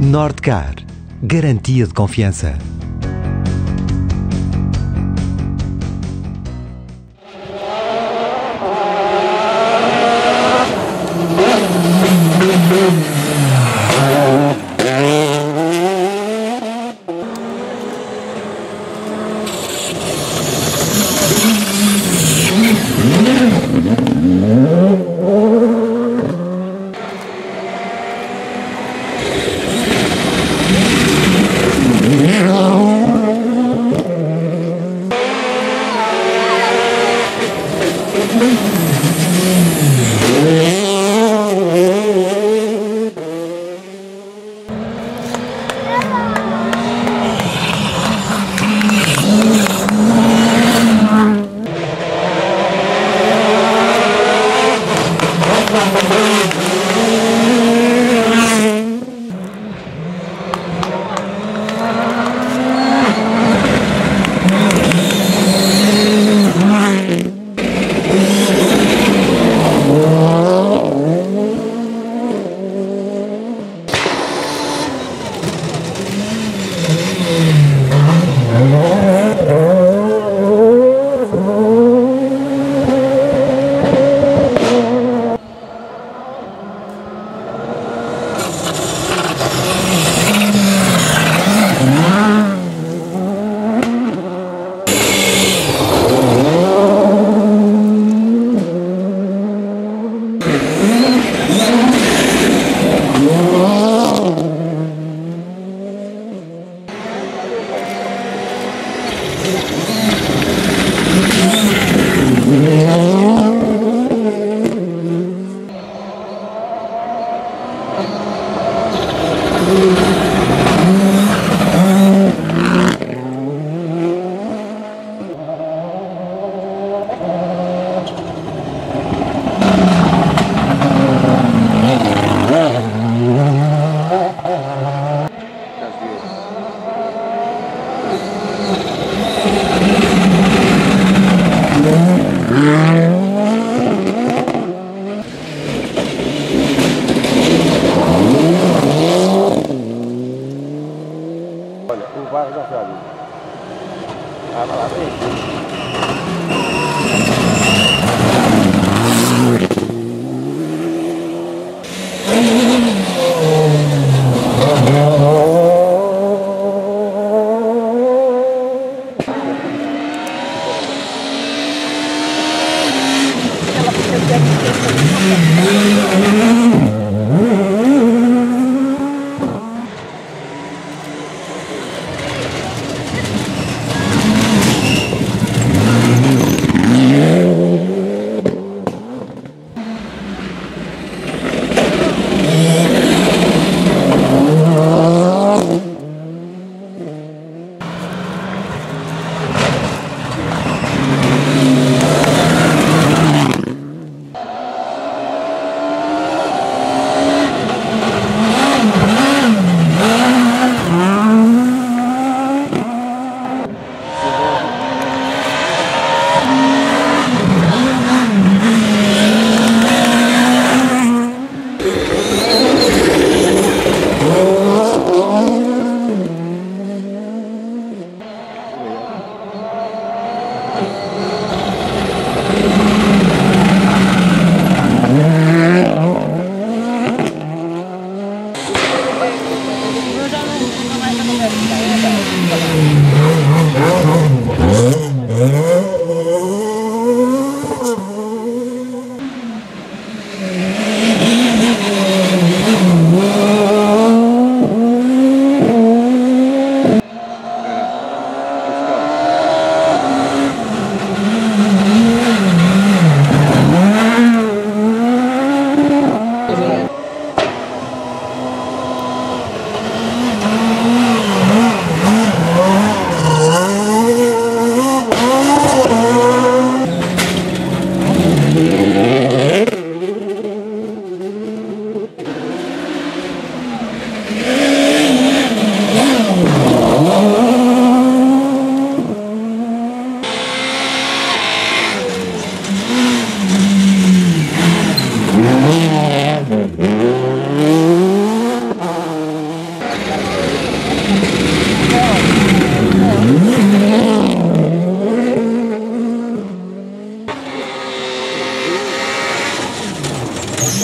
Nordcar. Garantia de confiança. うん。Olha, Vamos lá, vem.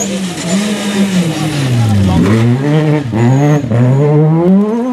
Thank you.